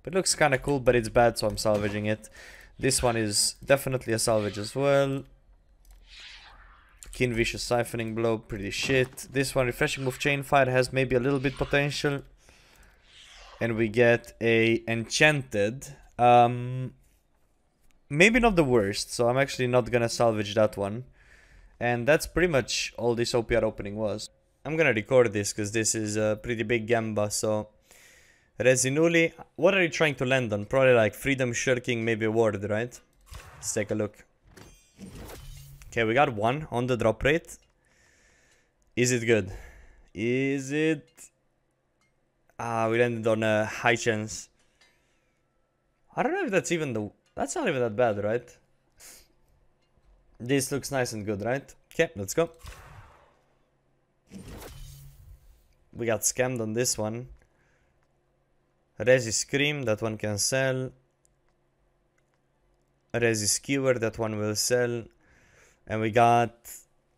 it looks kind of cool, but it's bad, so I'm salvaging it. This one is definitely a salvage as well. Keen Vicious Siphoning Blow, pretty shit. This one, Refreshing Move Chain Fire, has maybe a little bit potential. And we get a Enchanted. Um, maybe not the worst, so I'm actually not gonna salvage that one. And that's pretty much all this OPR opening was. I'm gonna record this because this is a pretty big gamba, so... Resinuli, what are you trying to land on? Probably like Freedom Shirking, maybe a ward, right? Let's take a look. Okay, we got one on the drop rate. Is it good? Is it... Ah, we landed on a high chance. I don't know if that's even the... That's not even that bad, right? This looks nice and good, right? Okay, let's go. We got scammed on this one. Resi Scream, that one can sell. Resi Skewer, that one will sell. And we got...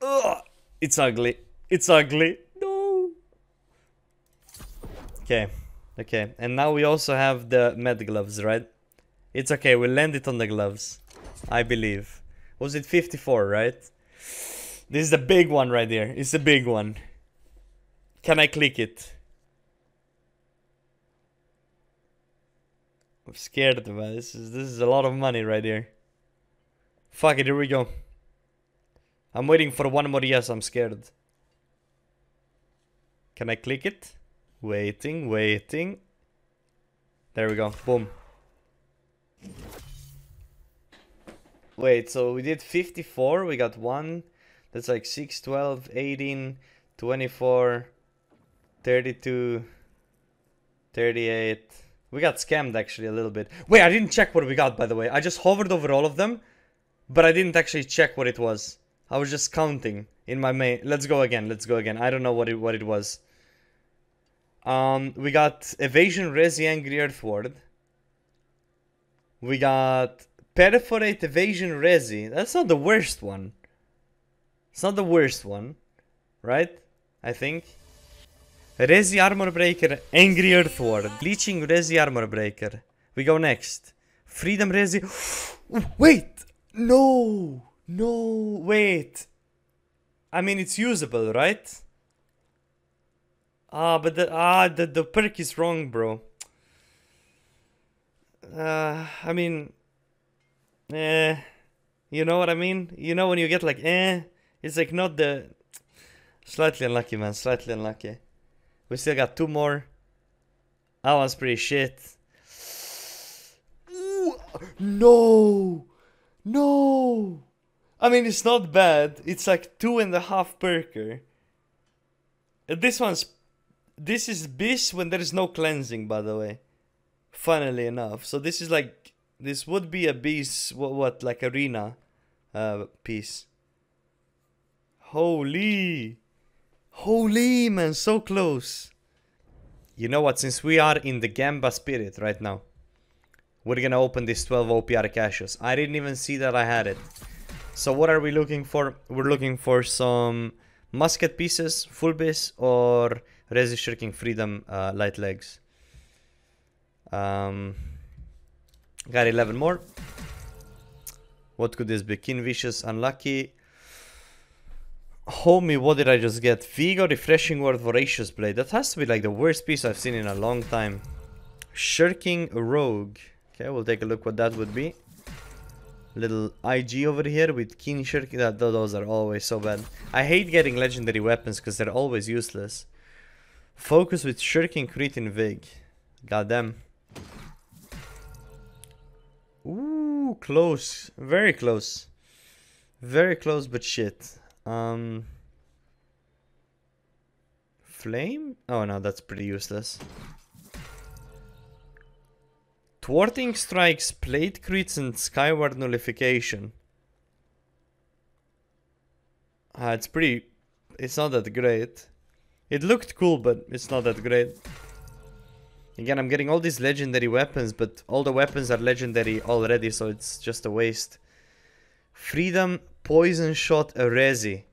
Ugh, it's ugly. It's ugly. No. Okay. Okay. And now we also have the med gloves, right? It's okay. We'll land it on the gloves. I believe. Was it 54, right? This is the big one right there. It's the big one. Can I click it? I'm scared man. This is this is a lot of money right here. Fuck it, here we go. I'm waiting for one more yes, I'm scared. Can I click it? Waiting, waiting. There we go. Boom. Wait, so we did 54, we got one. That's like 6, 12, 18, 24, 32, 38. We got scammed actually a little bit. Wait, I didn't check what we got by the way. I just hovered over all of them, but I didn't actually check what it was. I was just counting in my main. Let's go again. Let's go again. I don't know what it what it was. Um, we got evasion, resi, angry earthward. We got perforate, evasion, resi. That's not the worst one. It's not the worst one, right? I think. Resi Armor Breaker, Angry Earthward, Bleaching Resi Armor Breaker. We go next. Freedom Resi. wait! No! No, wait. I mean, it's usable, right? Ah, but the ah the the perk is wrong, bro. Uh, I mean, eh, you know what I mean? You know when you get like eh, it's like not the slightly unlucky, man. Slightly unlucky. We still got two more. That one's pretty shit. Ooh, no, no. I mean, it's not bad. It's like two and a half perker. Uh, This one's. This is bis when there is no cleansing, by the way. Funnily enough. So this is like. This would be a bis. What, what like arena uh, piece. Holy. Holy, man. So close. You know what? Since we are in the Gamba spirit right now. We're gonna open these 12 OPR caches. I didn't even see that I had it. So what are we looking for? We're looking for some musket pieces, full bis, or Resi Shirking Freedom uh, light legs. Um, got 11 more. What could this be? Keen Vicious, Unlucky. Homie, what did I just get? Vigo, Refreshing Ward, Voracious Blade. That has to be like the worst piece I've seen in a long time. Shirking Rogue. Okay, we'll take a look what that would be little IG over here with Keen Shirk. That those are always so bad. I hate getting legendary weapons because they're always useless. Focus with Shirking Cretin Vig. Goddamn. Ooh, close. Very close. Very close, but shit. Um. Flame? Oh no, that's pretty useless. Thwarting strikes, plate crits, and skyward nullification. Ah, it's pretty. It's not that great. It looked cool, but it's not that great. Again, I'm getting all these legendary weapons, but all the weapons are legendary already, so it's just a waste. Freedom, Poison Shot, Erezi.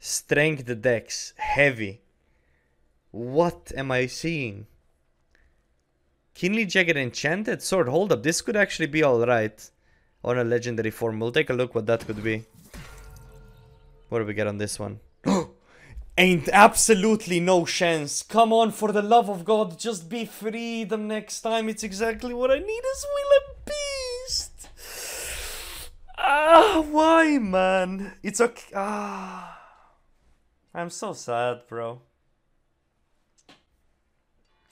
Strength Dex, Heavy. What am I seeing? Keenly Jagged Enchanted Sword. Hold up, this could actually be alright. On a legendary form. We'll take a look what that could be. What do we get on this one? Ain't absolutely no chance. Come on, for the love of God, just be freedom next time. It's exactly what I need as Will and Beast. Ah, why, man? It's okay. Ah, I'm so sad, bro.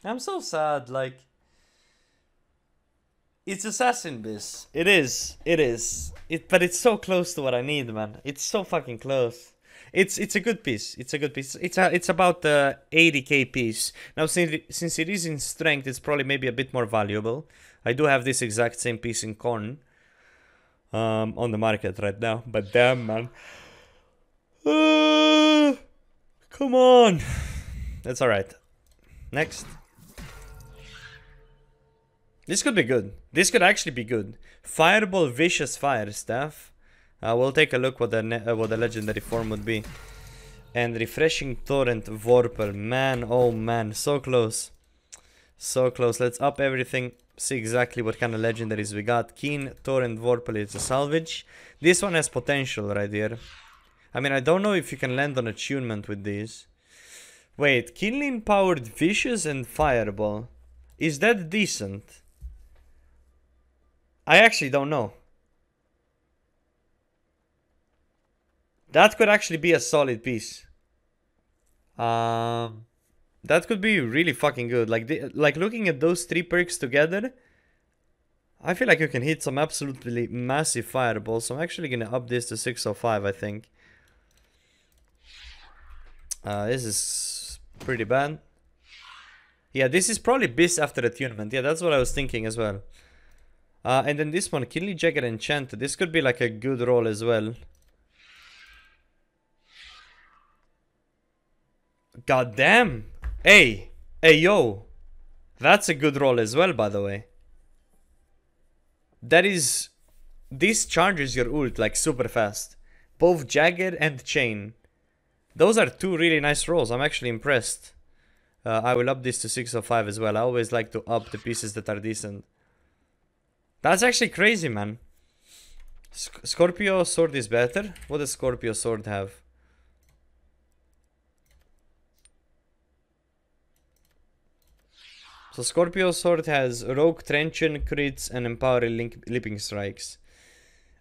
I'm so sad. Like, it's Assassin Biz. It is. It is. It, but it's so close to what I need, man. It's so fucking close. It's it's a good piece. It's a good piece. It's a, it's about the 80k piece. Now since since it is in strength, it's probably maybe a bit more valuable. I do have this exact same piece in corn um, on the market right now. But damn, man. Uh, come on. That's all right. Next. This could be good. This could actually be good. Fireball Vicious Fire Staff. Uh, we'll take a look what the uh, what the legendary form would be. And refreshing torrent Vorpal. Man, oh man, so close. So close. Let's up everything. See exactly what kind of legendaries we got. Keen, Torrent, Vorpal, it's a salvage. This one has potential right here. I mean, I don't know if you can land on attunement with these. Wait, keenly empowered Vicious and Fireball. Is that decent? I actually don't know. That could actually be a solid piece. Um, that could be really fucking good. Like, the, like looking at those three perks together, I feel like you can hit some absolutely massive fireballs. So I'm actually gonna up this to 605, I think. Uh, this is pretty bad. Yeah, this is probably Bis after attunement. Yeah, that's what I was thinking as well. Uh, and then this one, Keenly Jagged Enchanted. This could be like a good roll as well. God damn. Hey. Hey, yo. That's a good roll as well, by the way. That is... This charges your ult, like, super fast. Both Jagged and Chain. Those are two really nice rolls. I'm actually impressed. Uh, I will up this to 605 as well. I always like to up the pieces that are decent. That's actually crazy, man. Sc Scorpio sword is better. What does Scorpio sword have? So Scorpio sword has rogue trenchant crits and empowering leaping strikes.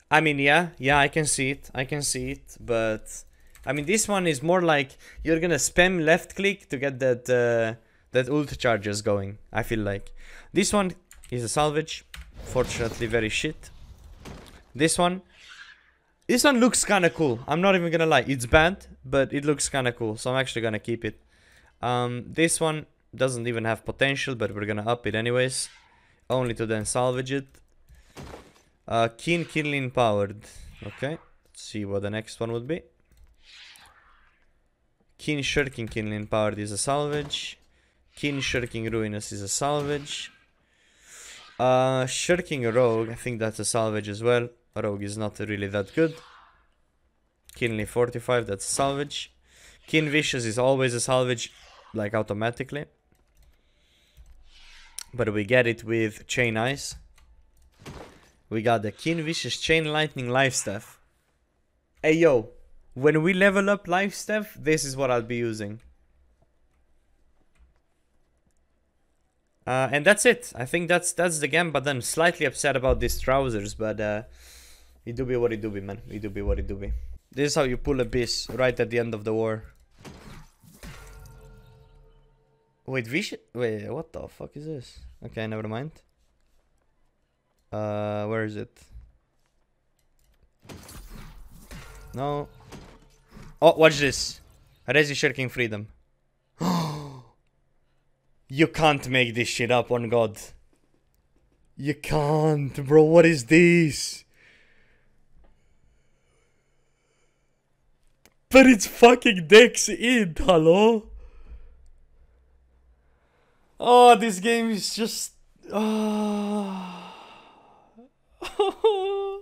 I mean, yeah, yeah, I can see it. I can see it, but I mean, this one is more like you're gonna spam left click to get that uh, that ult charges going. I feel like this one is a salvage. Fortunately, very shit. This one, this one looks kind of cool. I'm not even gonna lie. It's bad, but it looks kind of cool. So I'm actually gonna keep it. Um, this one doesn't even have potential, but we're gonna up it anyways. Only to then salvage it. Uh, Keen Keenly Empowered. Okay, let's see what the next one would be. Keen Shirking Keenly Empowered is a salvage. Keen Shirking Ruinous is a salvage. Uh, Shirking Rogue, I think that's a salvage as well. Rogue is not really that good. Keenly 45, that's a salvage. Keen Vicious is always a salvage, like automatically. But we get it with Chain Ice. We got the Keen Vicious Chain Lightning Life Staff. Hey yo, when we level up Life Staff, this is what I'll be using. Uh, and that's it. I think that's that's the game, but I'm slightly upset about these trousers, but uh, it do be what it do be, man. It do be what it do be. This is how you pull a bis right at the end of the war. Wait, Vision? Wait, what the fuck is this? Okay, never mind. Uh, where is it? No. Oh, watch this. Resi Shirking Freedom. You can't make this shit up on God. You can't, bro. What is this? But it's fucking Dex id, hello? Oh, this game is just. Ah. Oh.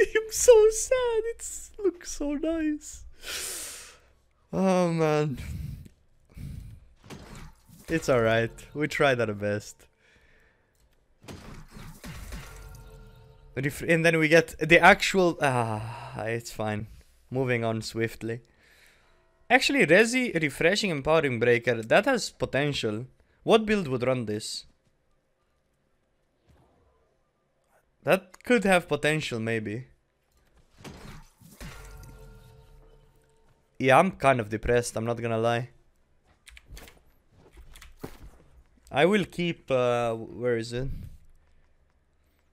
I'm so sad. It looks so nice. Oh man. It's alright. We tried our best. And then we get the actual. Ah, it's fine. Moving on swiftly. Actually, Resi refreshing empowering breaker that has potential. What build would run this? That could have potential, maybe. Yeah, I'm kind of depressed, I'm not gonna lie. I will keep, uh, where is it?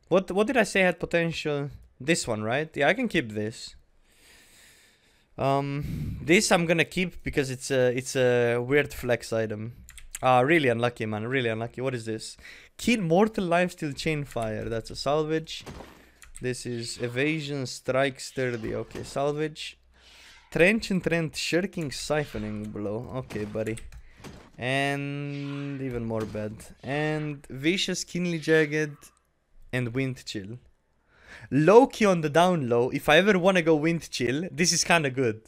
What, what did I say had potential? This one, right? Yeah, I can keep this. Um, this I'm gonna keep because it's a, it's a weird flex item. Ah, really unlucky, man, really unlucky. What is this? Keen Mortal Lifesteal Chain Fire, that's a salvage. This is Evasion Strike Sturdy, okay, salvage. Trench and Trent Shirking Siphoning Blow. Okay, buddy. And even more bad. And Vicious Keenly Jagged and Wind Chill. Low key on the down low, if I ever want to go Wind Chill, this is kind of good.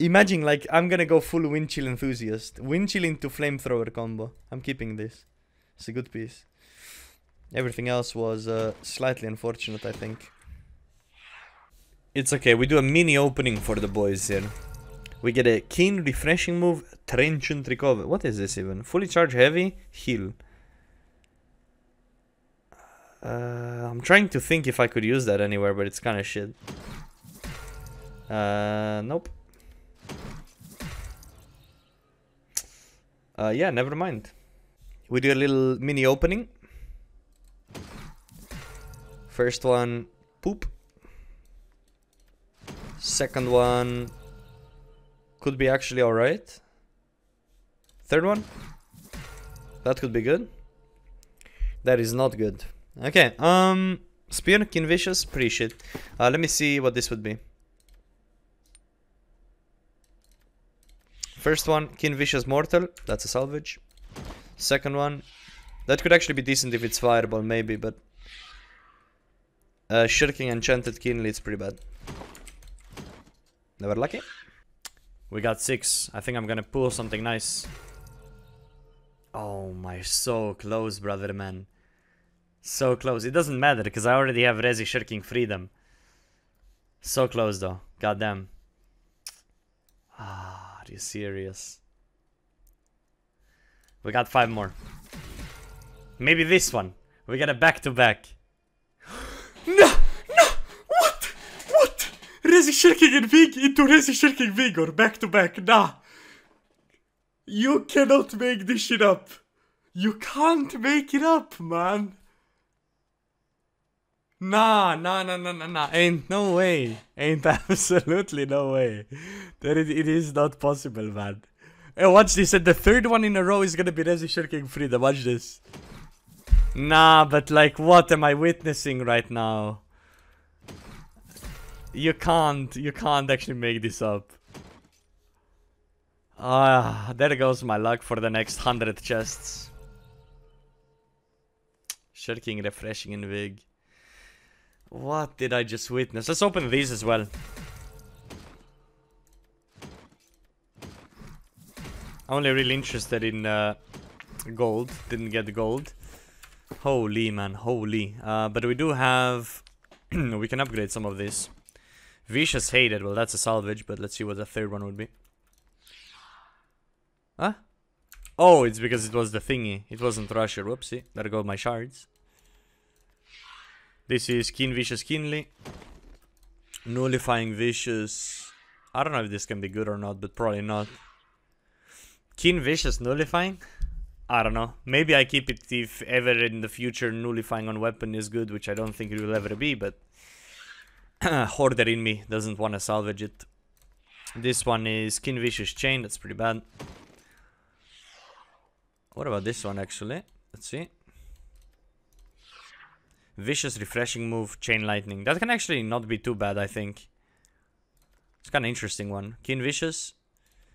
Imagine, like, I'm gonna go full Wind Chill Enthusiast. Wind Chill into Flamethrower combo. I'm keeping this. It's a good piece. Everything else was uh, slightly unfortunate, I think. It's okay, we do a mini opening for the boys here. We get a keen refreshing move, trenchant recover. What is this even? Fully charge heavy, heal. Uh, I'm trying to think if I could use that anywhere, but it's kind of shit. Uh, nope. Uh, yeah, never mind. We do a little mini opening. First one, poop. Second one could be actually alright. Third one, that could be good. That is not good. Okay, um, Spear, Keen Vicious, pretty shit. Uh, let me see what this would be. First one, Keen Vicious Mortal, that's a salvage. Second one, that could actually be decent if it's Fireball, maybe, but... Uh, Shirking Enchanted Keenly, it's pretty bad. Never lucky. We got six. I think I'm gonna pull something nice. Oh my, so close, brother, man. So close. It doesn't matter, because I already have Resi Shirking Freedom. So close, though. Goddamn. Ah, are you serious? We got five more. Maybe this one. We got a back-to-back. no! No! What? Resi Shirking and Vig into Resi Shirking Vigor. Back-to-back. Nah. You cannot make this shit up. You can't make it up, man. Nah, nah, nah, nah, nah, nah. Ain't no way. Ain't absolutely no way. That it, it is not possible, man. Hey, watch this. And the third one in a row is gonna be Resi Shirking Frida. Watch this. Nah, but like, what am I witnessing right now? You can't. You can't actually make this up. Ah, there goes my luck for the next hundred chests. Shirking, refreshing, and big. What did I just witness? Let's open these as well. I'm Only really interested in uh, gold. Didn't get gold. Holy man, holy. Uh, but we do have... we can upgrade some of this. Vicious hated. Well, that's a salvage, but let's see what the third one would be. Huh? Oh, it's because it was the thingy. It wasn't Rusher. Whoopsie. There go my shards. This is Keen Vicious Keenly. Nullifying Vicious. I don't know if this can be good or not, but probably not. Keen Vicious Nullifying? I don't know. Maybe I keep it if ever in the future Nullifying on weapon is good, which I don't think it will ever be, but... Hoarder in me doesn't want to salvage it. This one is Vicious Chain, that's pretty bad. what about this one actually? Let's see. Vicious refreshing move, chain lightning. That can actually not be too bad, I think. It's kind of interesting one. Keen Vicious.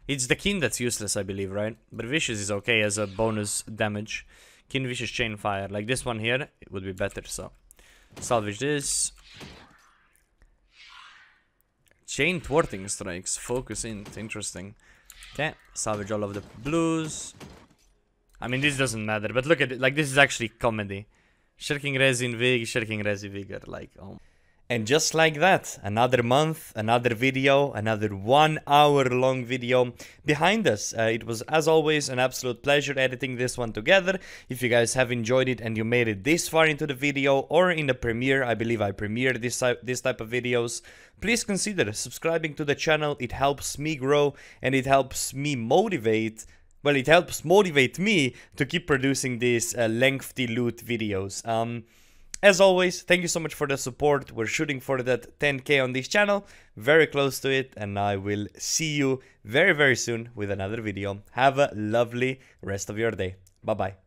It's the Keen that's useless, I believe, right? But Vicious is okay as a bonus damage. Keen Vicious Chain Fire. Like this one here, it would be better, so. Salvage this. Chain Thwarting Strikes. Focus int. Interesting. Okay, salvage all of the blues. I mean, this doesn't matter, but look at it. Like, this is actually comedy. Shirking Resin Vig, Shirking Resi Vigor. Like, oh. And just like that, another month, another video, another one hour long video behind us. Uh, it was, as always, an absolute pleasure editing this one together. If you guys have enjoyed it and you made it this far into the video or in the premiere, I believe I premiered this, type- this type of videos, please consider subscribing to the channel. It helps me grow and it helps me motivate well, it helps motivate me to keep producing these uh, lengthy loot videos. Um, as always, thank you so much for the support. We're shooting for that 10k on this channel, very close to it, and I will see you very, very soon with another video. Have a lovely rest of your day. Bye bye.